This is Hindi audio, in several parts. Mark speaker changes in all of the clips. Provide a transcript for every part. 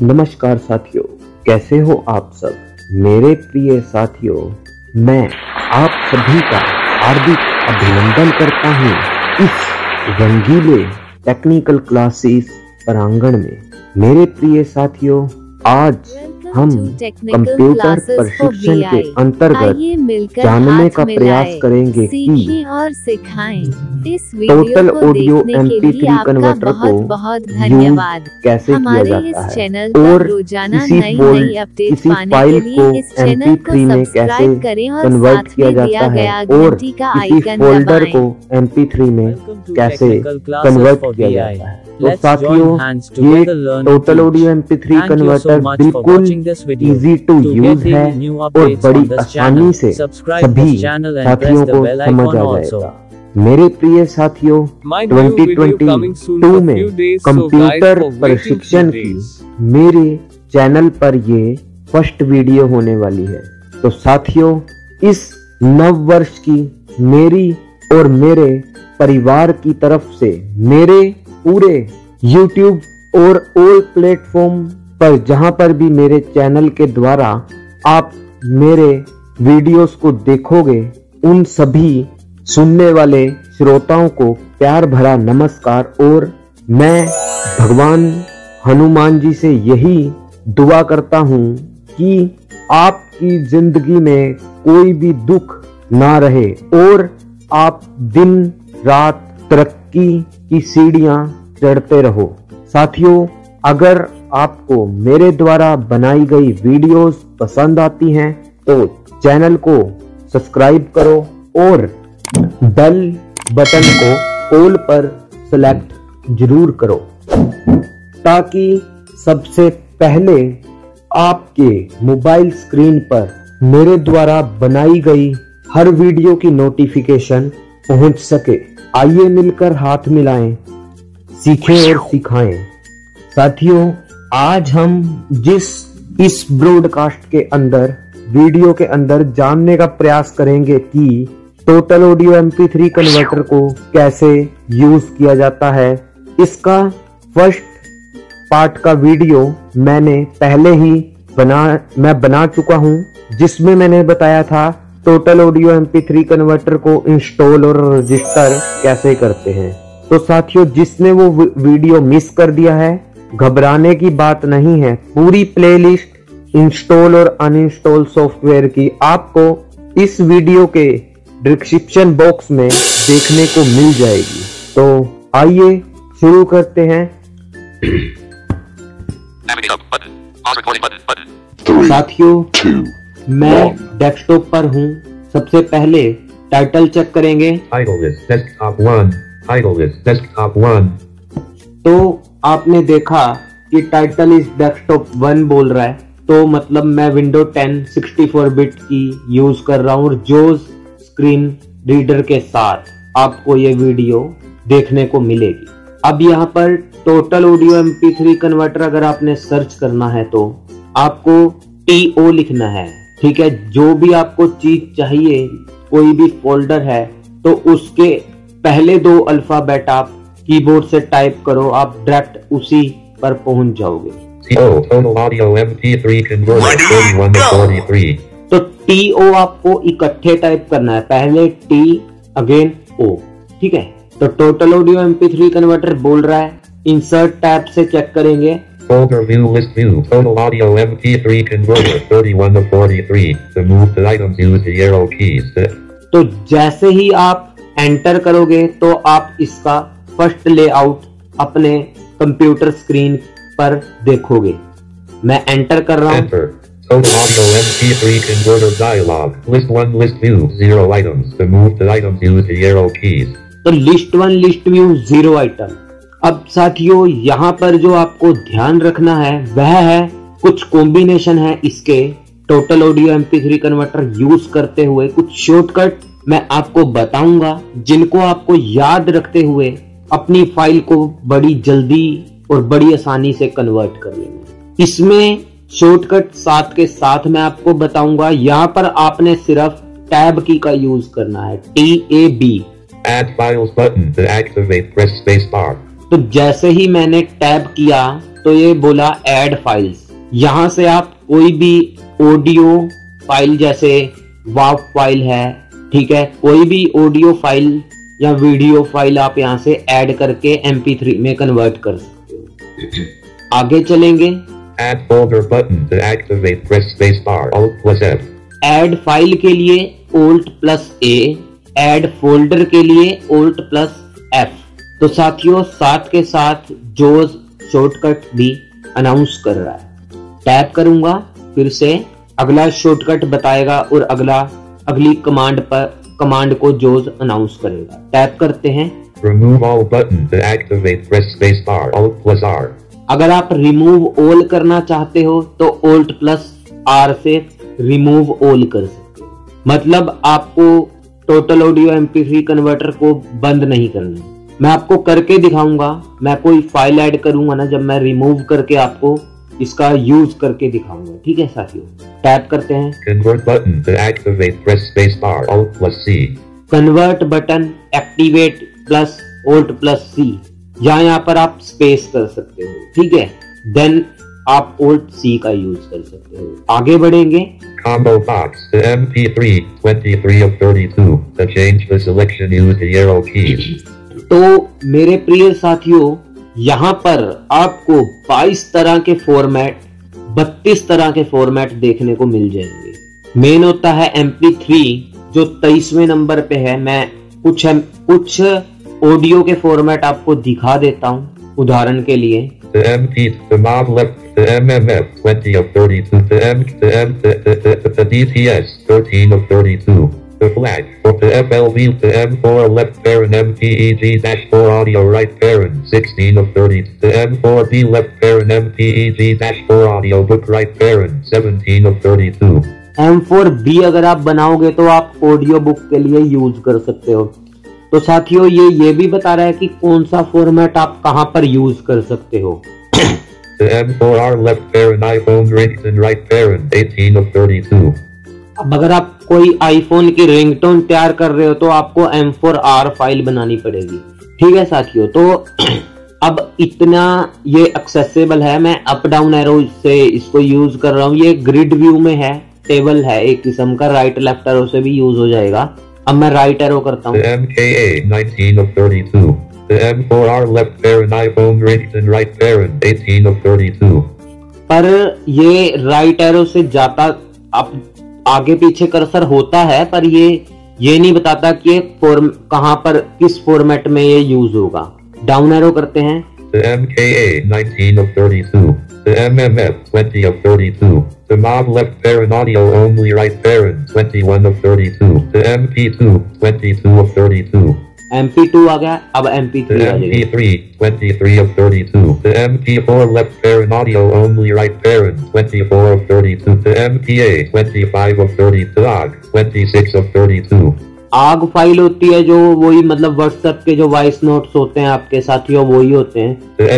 Speaker 1: नमस्कार साथियों, कैसे हो आप सब? मेरे प्रिय साथियों, मैं आप सभी का हार्दिक अभिनंदन करता हूँ इस रंगीले टेक्निकल क्लासेस प्रांगण में। मेरे प्रिय साथियों, आज हम कंप्यूटर प्रशिक्षण के अंतर्गत जानने का प्रयास करेंगे कि
Speaker 2: और सिखाएँ। इस
Speaker 1: टोटल
Speaker 2: वीडियो
Speaker 1: ऑडियो
Speaker 2: देखने के
Speaker 1: MP3
Speaker 2: लिए आपका
Speaker 1: कन्वर्टर
Speaker 2: बहुत
Speaker 1: को
Speaker 2: बहुत धन्यवाद
Speaker 1: कैसे किया
Speaker 2: हमारे इस
Speaker 1: जाता है
Speaker 2: चैनल
Speaker 1: और
Speaker 2: पर रोज़ाना
Speaker 1: किसी
Speaker 2: नई नई अपडेट
Speaker 1: किसी फ़ाइल
Speaker 2: के इस चैनल को
Speaker 1: MP3 में कैसे
Speaker 2: करें और
Speaker 1: कन्वर्ट
Speaker 2: साथ
Speaker 1: किया जाता है? और
Speaker 2: का
Speaker 1: किसी
Speaker 2: आइकन
Speaker 1: फोल्डर
Speaker 2: दबाएँ।
Speaker 1: को MP3 में कैसे कन्वर्ट किया जाता है? तो साथियों ये टोटल ऑडियो MP3 कन्वर्टर बिल्कुल इजी टू यूज़ है और बड़ी आसानी से सभी साथियों को समझ आ जाएगा। मेरे प्रिय साथियों 2022 में कंप्यूटर प्रशिक्षण की मेरे चैनल पर ये फ़र्स्ट वीडियो होने वाली है। तो साथियों इस नव वर्ष की मेरी और मेरे परिवार की तरफ़ से मेरे पूरे YouTube और ऑल प्लेटफॉर्म पर जहाँ पर भी मेरे चैनल के द्वारा आप मेरे वीडियोस को देखोगे, उन सभी सुनने वाले श्रोताओं को प्यार भरा नमस्कार और मैं भगवान हनुमान जी से यही दुआ करता हूँ कि आपकी ज़िंदगी में कोई भी दुख ना रहे और आप दिन, रात तरक्की की सीढ़ियाँ चढ़ते रहो। साथियों, अगर आपको मेरे द्वारा बनाई गई वीडियोस पसंद आती हैं तो चैनल को सब्सक्राइब करो और बेल बटन को ऑल पर सेलेक्ट ज़रूर करो, ताकि सबसे पहले आपके मोबाइल स्क्रीन पर मेरे द्वारा बनाई गई हर वीडियो की नोटिफिकेशन पहुँच सके। आइए मिलकर हाथ मिलाएँ, सीखें और सिखाएँ। साथियों आज हम जिस, इस ब्रॉडकास्ट के अंदर वीडियो के अंदर जानने का प्रयास करेंगे कि total audio MP three converter को कैसे यूज़ किया जाता है, इसका फ़र्स्ट पार्ट का वीडियो मैंने पहले ही बना, मैं बना चुका हूँ, जिसमें मैंने बताया था total audio MP three converter को इंस्टॉल और रजिस्टर कैसे करते हैं। तो साथियों, जिसने वो वीडियो मिस कर दिया है घबराने की बात नहीं है पूरी प्लेलिस्ट इंस्टॉल और अनइंस्टॉल सॉफ्टवेयर की आपको इस वीडियो के डिस्क्रिप्शन बॉक्स में देखने को मिल जाएगी तो आइए शुरू करते हैं. साथियों, मैं डेस्कटॉप पर हूँ सबसे पहले टाइटल चेक करेंगे
Speaker 3: Idle list desktop 1. Idle list desktop 1.
Speaker 1: तो आपने देखा कि टाइटल इस डेस्कटॉप वन बोल रहा है। तो मतलब मैं विंडो 10 64 बिट की यूज़ कर रहा हूँ जोस स्क्रीन रीडर के साथ आपको ये वीडियो देखने को मिलेगी। अब यहाँ पर टोटल ऑडियो MP3 कन्वर्टर अगर आपने सर्च करना है तो आपको टी ओ लिखना है। ठीक है? जो भी आपको चीज़ चाहिए, कोई भी फोल्डर है तो उसके पहले दो अल्फ़ाबेट आप कीबोर्ड से टाइप करो आप डायरेक्ट उसी पर पहुँच जाओगे
Speaker 3: CO total audio MP3 converter 31 to 43.
Speaker 1: तो टी ओ आपको इकट्ठे टाइप करना है पहले टी अगेन ओ ठीक है तो टोटल ऑडियो MP3 कन्वर्टर बोल रहा है इंसर्ट टैब से चेक करेंगे
Speaker 3: Folder view list view total audio MP3 converter 31 to 43. To move the items use the arrow keys.
Speaker 1: तो जैसे ही आप एंटर करोगे तो आप इसका फ़र्स्ट लेआउट अपने कंप्यूटर स्क्रीन पर देखोगे मैं एंटर कर रहा हूँ
Speaker 3: Enter. Audio MP3 converter dialog. List 1 list view 0 items. To move the items use the arrow keys.
Speaker 1: तो list one list view zero item अब साथियों यहाँ पर जो आपको ध्यान रखना है वह है कुछ कॉम्बिनेशन है इसके total audio MP3 converter use करते हुए कुछ शॉर्टकट मैं आपको बताऊँगा जिनको आपको याद रखते हुए अपनी फ़ाइल को बड़ी जल्दी और बड़ी आसानी से कन्वर्ट कर लेना इसमें शॉर्टकट साथ के साथ मैं आपको बताऊँगा यहाँ पर आपने सिर्फ़ टैब की का यूज़ करना है T A B
Speaker 3: Add files button to activate press space bar.
Speaker 1: तो जैसे ही मैंने टैब किया तो ये बोला ऐड फाइल्स यहाँ से आप कोई भी ऑडियो फ़ाइल जैसे वाव फ़ाइल है ठीक है कोई भी ऑडियो फ़ाइल या वीडियो फ़ाइल आप यहाँ से ऐड करके MP3 में कन्वर्ट कर सकते हो। आगे चलेंगे।
Speaker 3: Add folder button to activate press spacebar Alt plus F.
Speaker 1: Add file के लिए Alt plus A add folder के लिए Alt प्लस एफ़ तो साथियों साथ के साथ जोज शॉर्टकट भी अनाउंस कर रहा है। टैप करूँगा फिर से अगला शॉर्टकट बताएगा और अगला अगली कमांड पर कमांड को जोज अनाउंस करेगा। टैप करते हैं।
Speaker 3: Remove all button to activate press spacebar Alt plus R.
Speaker 1: अगर आप रिमूव ऑल करना चाहते हो तो ओल्ट प्लस आर से रिमूव ऑल कर सकते हो। मतलब आपको टोटल ऑडियो MP3 कन्वर्टर को बंद नहीं करना मैं आपको करके दिखाऊँगा। मैं कोई फ़ाइल ऐड करूँगा ना जब मैं रिमूव करके आपको इसका यूज़ करके दिखाऊँगा ठीक है साथियों टैप करते हैं
Speaker 3: Convert button to activate press spacebar Alt plus C.
Speaker 1: Convert button activate plus alt plus C यहाँ यहाँ पर आप स्पेस कर सकते हो ठीक है देन आप ओल्ट सी का यूज़ कर सकते हो आगे बढ़ेंगे
Speaker 3: Combo box to MP3 23 of 32. To change the selection use the arrow keys.
Speaker 1: तो मेरे प्रिय साथियों यहाँ पर आपको 22 तरह के फॉर्मेट 32 तरह के फॉर्मेट देखने को मिल जाएँगे। मेन होता है MP3 जो तेईसवें नंबर पे है। मैं कुछ कुछ ऑडियो के फॉर्मेट आपको दिखा देता हूँ उदाहरण के लिए।
Speaker 3: To MP to mob left MMF 20 of 32 to M to M to, to, to, to, to DTS 13 of 32 to flag or to FLV to M4 left parent MPEG-4 audio right parent 16 of 30 to M4B left parent MPEG-4 audio book right parent 17 of 32
Speaker 1: M4B अगर आप बनाओगे तो आप ऑडियो बुक के लिए यूज़ कर सकते हो तो साथियों ये ये भी बता रहा है कि कौन सा फॉर्मेट आप कहाँ पर यूज़ कर सकते हो
Speaker 3: to M4R left parent iPhone Rington right parent 18 of 32
Speaker 1: अब अगर आप कोई आईफोन की रिंगटोन तैयार कर रहे हो तो आपको M4R फ़ाइल बनानी पड़ेगी। ठीक है साथियों तो अब इतना ये एक्सेसिबल है मैं अप डाउन एरो से इसको यूज़ कर रहा हूँ। ये ग्रिड व्यू में है टेबल है एक किस्म का राइट लेफ़्ट एरो से भी यूज़ हो जाएगा। अब मैं राइट एरो करता हूँ।
Speaker 3: MKA 19 of 32 to M4R left parent iPhone Rington right parent 18 of 32
Speaker 1: पर ये राइट एरो से जाता आप आगे पीछे कर्सर होता है पर ये ये नहीं बताता कि फॉर्म कहाँ पर किस फॉर्मेट में ये यूज़ होगा डाउन एरो करते हैं
Speaker 3: The MKA 19 of 32 the MMF 20 of 32 the mob left parent audio only right parent 21 of 32 the MP2 22 of 32
Speaker 1: MP2 आ गया अब MP3 आ गया
Speaker 3: MP3 23 of 32 the MP4 left parent audio only right parent 24 of 32 the MPA 25 of 32 log 26 of 32
Speaker 1: आग फ़ाइल होती है जो वही मतलब व्हाट्सएप के जो वॉइस नोट्स होते हैं आपके साथियों वही होते हैं।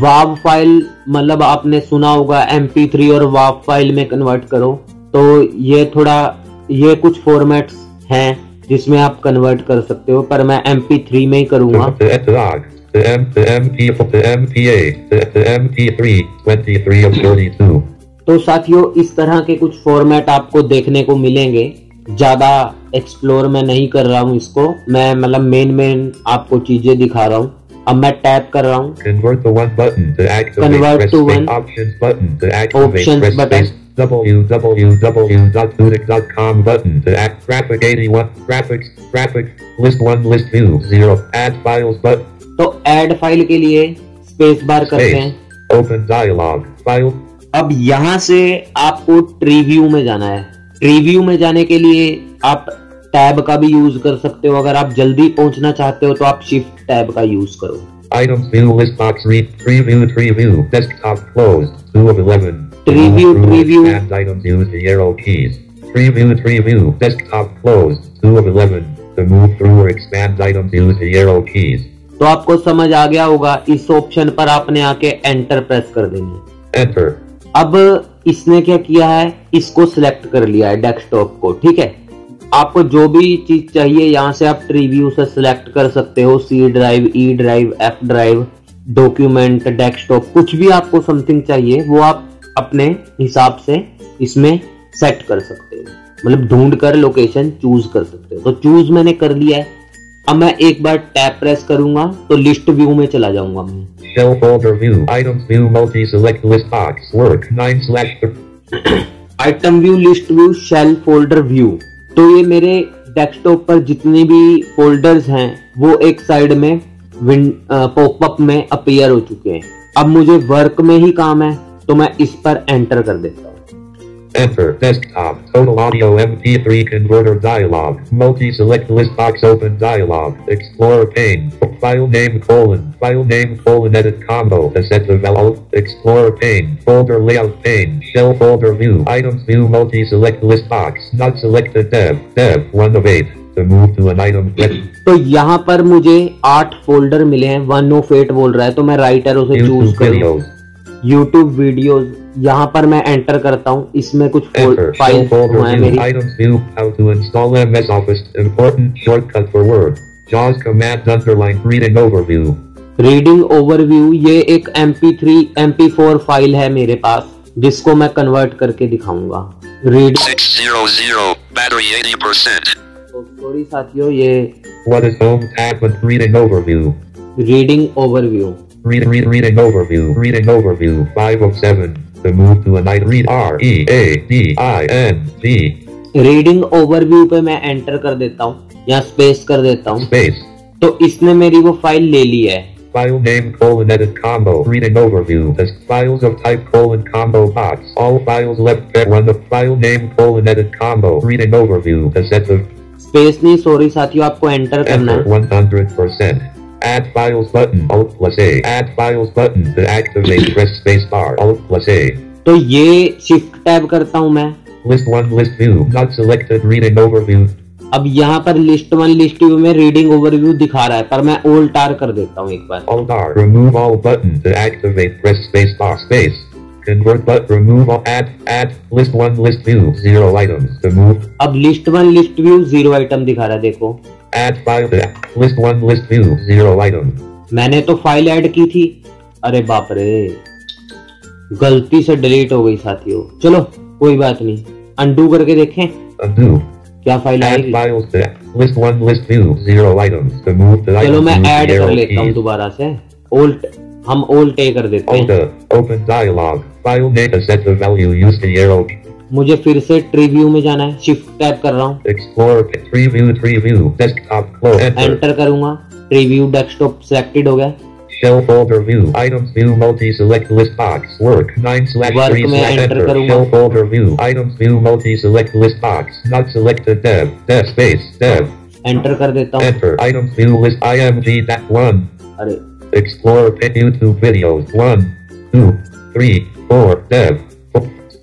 Speaker 1: वाव फ़ाइल मतलब आपने सुना होगा एम पी थ्री और वाव फ़ाइल में कन्वर्ट करो। तो ये थोड़ा ये कुछ फॉर्मेट्स हैं जिसमें आप कन्वर्ट कर सकते हो पर मैं एम पी थ्री में ही करूँगा।
Speaker 3: To, to, to OG to M to MP to MPA to, to MP3 23 of 32
Speaker 1: तो साथियों इस तरह के कुछ फॉर्मेट आपको देखने को मिलेंगे। ज़्यादा एक्सप्लोर मैं नहीं कर रहा हूँ इसको। मैं मतलब मेन मेन आपको चीज़ें दिखा रहा हूँ। अब मैं टैप कर रहा हूँ।
Speaker 3: Convert the one button to space space www.ludic.com button to act graphic 81 graphics graphics list 1 list 2 0 add files button
Speaker 1: तो ऐड फ़ाइल के लिए स्पेस बार करते हैं
Speaker 3: space open dialog file
Speaker 1: अब यहाँ से आपको ट्रीव्यू में जाना है ट्रीव्यू में जाने के लिए आप टैब का भी यूज़ कर सकते हो अगर आप जल्दी पहुँचना चाहते हो तो आप शिफ्ट टैब का यूज़ करो
Speaker 3: items view list box read preview preview desktop closed 2 of 11
Speaker 1: Preview, preview.
Speaker 3: expand items use the arrow keys. Preview preview. Desktop closed. 2 of 11 to move through or expand items use the arrow keys.
Speaker 1: तो आपको समझ आ गया होगा इस ऑप्शन पर आपने आके एंटर प्रेस कर देना
Speaker 3: enter.
Speaker 1: अब इसने क्या किया है? इसको सिलेक्ट कर लिया है डेस्कटॉप को ठीक है? आपको जो भी चीज़ चाहिए यहाँ से आप ट्रीव्यू से सिलेक्ट कर सकते हो। C drive E drive F drive document desktop कुछ भी आपको समथिंग चाहिए वो आप अपने हिसाब से इसमें सेट कर सकते हो। मतलब ढूंढ कर लोकेशन चूज़ कर सकते हो। तो चूज़ मैंने कर लिया है। अब मैं एक बार टैप प्रेस करूँगा तो लिस्ट व्यू में चला जाऊँगा मैं।
Speaker 3: Shell folder view. Items view multi select list box. Work 9 slash
Speaker 1: item view list view shell folder view तो ये मेरे डेस्कटॉप पर जितने भी फोल्डर्स हैं वो एक साइड में पॉपअप में अपीयर हो चुके हैं। अब मुझे वर्क में ही काम है। तो मैं इस पर एंटर कर देता हूँ
Speaker 3: Enter desktop total audio MP3 converter dialog multi select list box open dialog explorer pane file name colon file name colon edit combo set alt explorer pane folder layout pane shell folder view items view multi select list box not selected dev dev one of eight to move to an item get
Speaker 1: तो यहाँ पर मुझे आठ फोल्डर मिले हैं वन ऑफ़ एट बोल रहा है तो मैं राइट एरो से चूज़ करूँ यूट्यूब वीडियो यहाँ पर मैं एंटर करता हूँ। इसमें कुछ फ़ाइल रीडिंग ओवर व्यू ये एक MP3 MP4 फ़ाइल है मेरे पास जिसको मैं कन्वर्ट करके दिखाऊँगा।
Speaker 4: रीडिंग
Speaker 1: सॉरी तो साथियों ये
Speaker 3: reading overview Read read reading overview. Reading overview. Five of seven. To move to a night read R E A D I N G
Speaker 1: reading overview पे मैं एंटर कर देता हूँ या स्पेस कर देता हूँ
Speaker 3: space.
Speaker 1: तो इसने मेरी वो फाइल ले ली है
Speaker 3: File name colon edit combo. Reading overview. As files of type colon combo box. All files left there. Run the file name colon edit combo. Reading overview. A set of
Speaker 1: space नहीं सॉरी साथियों आपको एंटर करना
Speaker 3: Enter
Speaker 1: है
Speaker 3: 100%. Add files button. Alt plus A. Add files button. To activate, press space bar. Alt plus A.
Speaker 1: तो ये shift tab करता हूँ मैं.
Speaker 3: List one, list view. Not selected. Reading overview.
Speaker 1: अब यहाँ पर लिस्ट वन लिस्ट व्यू में रीडिंग ओवरव्यू दिखा रहा है पर मैं ओल्ट आर कर देता हूँ एक बार
Speaker 3: alt R remove all button to activate press space bar space convert but remove all add add list one list view zero items remove
Speaker 1: अब list one list view zero item दिखा रहा है देखो
Speaker 3: add file to list 1 list view. Zero items.
Speaker 1: मैंने तो फ़ाइल ऐड की थी अरे बाप रे गलती से डिलीट हो गई साथियों चलो कोई बात नहीं अनडू करके देखें
Speaker 3: Undo.
Speaker 1: क्या फ़ाइल आएगी
Speaker 3: list 1 list view. Zero items. To move
Speaker 1: चलो मैं ऐड कर लेता हूँ दोबारा से ओल्ट हम ओल्ट ए कर देते हैं
Speaker 3: dialog. File name a set of value. Use the arrow.
Speaker 1: मुझे फिर से ट्री व्यू में जाना है शिफ्ट टैप कर रहा हूँ.
Speaker 3: Enter.
Speaker 1: एंटर करूँगा ट्री व्यू डेस्कटॉप सिलेक्टेड हो गया
Speaker 3: Shell folder view. Items view multi select list box. Work 9 slash
Speaker 1: Work
Speaker 3: 3 slash
Speaker 1: enter
Speaker 3: enter.
Speaker 1: करूँगा।
Speaker 3: Folder view. Items view multi select list box. Not selected dev. Dev space. Dev.
Speaker 1: Enter कर देता हूँ
Speaker 3: Enter. Items view list img that 1.
Speaker 1: अरे
Speaker 3: Explorer pick YouTube videos. 1, 2, 3, 4. Dev.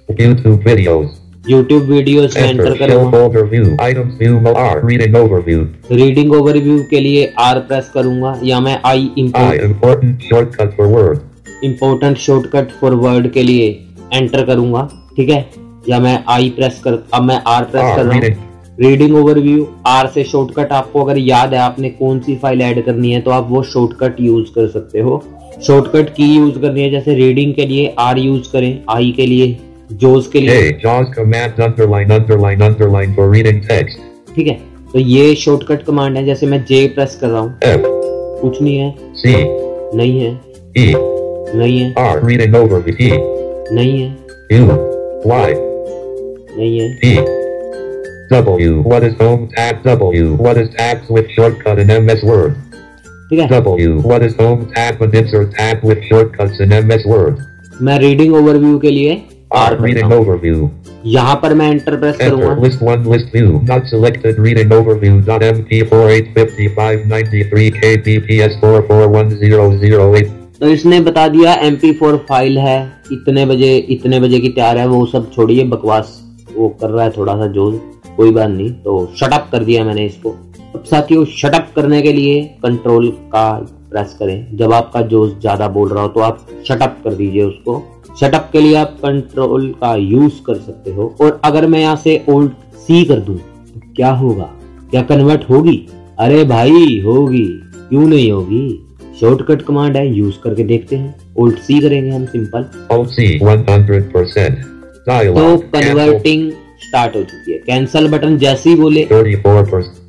Speaker 3: YouTube videos.
Speaker 1: YouTube videos में एंटर करूँगा
Speaker 3: folder view. Items view R. Reading overview.
Speaker 1: Reading overview के लिए आर प्रेस करूँगा या मैं I
Speaker 3: I.
Speaker 1: Import
Speaker 3: Important shortcut for Word.
Speaker 1: Important shortcut for Word के लिए एंटर करूँगा ठीक है या मैं आई प्रेस कर अब मैं आर प्रेस
Speaker 3: R.
Speaker 1: कर रहा हूँ रीडिंग ओवरव्यू आर से शॉर्टकट आपको अगर याद है आपने कौन सी फ़ाइल ऐड करनी है तो आप वो शॉर्टकट यूज़ कर सकते हो शॉर्टकट की यूज़ करनी है जैसे रीडिंग के लिए आर यूज़ करें आई के लिए जोज के लिए
Speaker 3: J. JAWS command underline underline underline for reading text.
Speaker 1: ठीक है तो ये शॉर्टकट कमांड है जैसे मैं जे प्रेस कर रहा हूँ कुछ नहीं है
Speaker 3: C.
Speaker 1: नहीं है
Speaker 3: E.
Speaker 1: नहीं है
Speaker 3: R. Reading overview. E.
Speaker 1: नहीं है
Speaker 3: U. Y.
Speaker 1: नहीं है
Speaker 3: E. W. What is home tab W? What is tabs with shortcut in MS Word?
Speaker 1: ठीक है
Speaker 3: W. What is home tab and insert tab with shortcuts in MS Word?
Speaker 1: मैं रीडिंग ओवरव्यू के लिए
Speaker 3: R. Reading overview.
Speaker 1: यहाँ पर मैं एंटर प्रेस. करूँगा
Speaker 3: List 1 list view. Not selected. Reading overview. Dot MP4 85593 kbps 441008.
Speaker 1: तो इसने बता दिया MP4 फ़ाइल है इतने बजे इतने बजे की तैयार है वो सब छोड़िए बकवास वो कर रहा है थोड़ा सा ज़ोर कोई बात नहीं तो शटअप कर दिया मैंने इसको अब साथियों शटअप करने के लिए कंट्रोल का प्रेस करें जब आपका जोश ज़्यादा बोल रहा हो तो आप शटअप कर दीजिए उसको शटअप के लिए आप कंट्रोल का यूज़ कर सकते हो। और अगर मैं यहाँ से ओल्ड सी कर दूँ तो क्या होगा? क्या कन्वर्ट होगी? अरे भाई होगी। क्यों नहीं होगी? शॉर्टकट कमांड है यूज़ करके देखते हैं। उल्ट सी करेंगे हम सिंपल
Speaker 3: Alt C 100%.
Speaker 1: तो कन्वर्टिंग स्टार्ट हो चुकी है। कैंसल बटन जैसे ही बोले।
Speaker 3: 34%.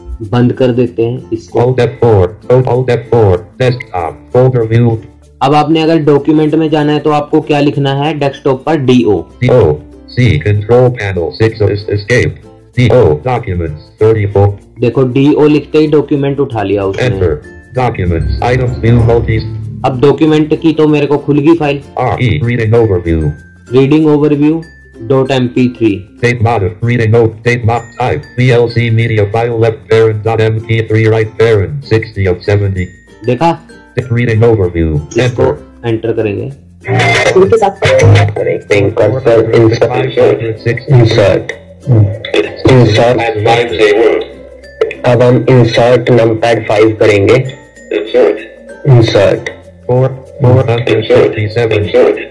Speaker 1: बंद कर देते हैं इसको। अब आपने अगर डॉक्यूमेंट में जाना है तो आपको क्या लिखना है? डेस्कटॉप पर
Speaker 3: डी ओ सी कंट्रोल
Speaker 1: देखो डी ओ लिखते ही डॉक्यूमेंट उठा लिया उसने।
Speaker 3: Enter. Documents.
Speaker 1: अब डॉक्यूमेंट की तो मेरे को खुल गई
Speaker 3: file reading overview
Speaker 1: reading overview dot mp3
Speaker 3: tape modder reading note tape mop type vlc media file left parent dot mp3 right parent 60 of 70
Speaker 1: देखा
Speaker 3: reading overview
Speaker 1: इसको एंटर करेंगे
Speaker 5: उनके साथ connecting cursor
Speaker 3: insert
Speaker 5: insert insert अब हम इंसर्ट नंपैड 5 करेंगे
Speaker 6: insert insert 4 4 insert 37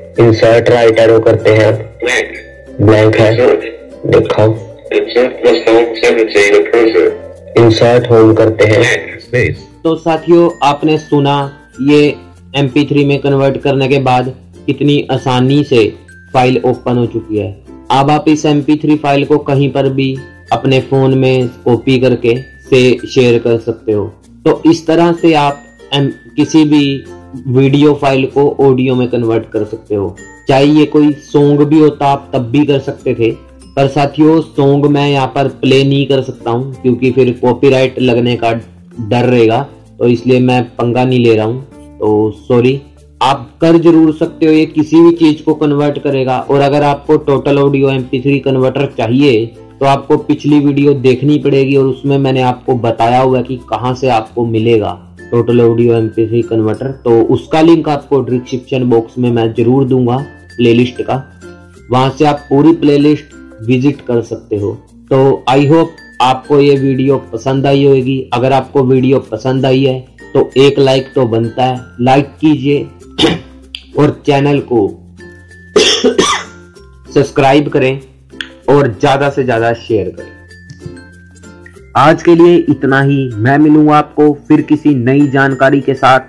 Speaker 6: insert right arrow
Speaker 5: करते हैं ब्लैंक है।
Speaker 6: Cursor.
Speaker 5: इंसर्ट होम करते हैं।
Speaker 1: तो साथियों आपने सुना ये MP3 में कन्वर्ट करने के बाद कितनी आसानी से फ़ाइल ओपन हो चुकी है। अब आप इस MP3 फ़ाइल को कहीं पर भी अपने फ़ोन में कॉपी करके से शेयर कर सकते हो। तो इस तरह से आप किसी भी वीडियो फ़ाइल को ऑडियो में कन्वर्ट कर सकते हो। चाहे ये कोई सॉन्ग भी होता आप तब भी कर सकते थे। पर साथियों सॉन्ग मैं यहाँ पर प्ले नहीं कर सकता हूँ, क्योंकि फिर कॉपीराइट लगने का डर रहेगा तो इसलिए मैं पंगा नहीं ले रहा हूँ। तो सॉरी आप कर ज़रूर सकते हो, ये किसी भी चीज़ को कन्वर्ट करेगा। और अगर आपको टोटल ऑडियो एम कन्वर्टर चाहिए तो आपको पिछली वीडियो देखनी पड़ेगी, और उसमें मैंने आपको बताया हुआ कि कहाँ से आपको मिलेगा। टोटल ऑडियो एमपीसी कन्वर्टर तो उसका लिंक आपको डिस्क्रिप्शन बॉक्स में मैं ज़रूर दूँगा प्लेलिस्ट का। वहाँ से आप पूरी प्लेलिस्ट विज़िट कर सकते हो। तो आई होप आपको ये वीडियो पसंद आई होगी। अगर आपको वीडियो पसंद आई है तो एक लाइक तो बनता है। लाइक कीजिए और चैनल को सब्सक्राइब करें और ज़्यादा से ज़्यादा शेयर करें। आज के लिए इतना ही। मैं मिलूँगा आपको फिर किसी नई जानकारी के साथ।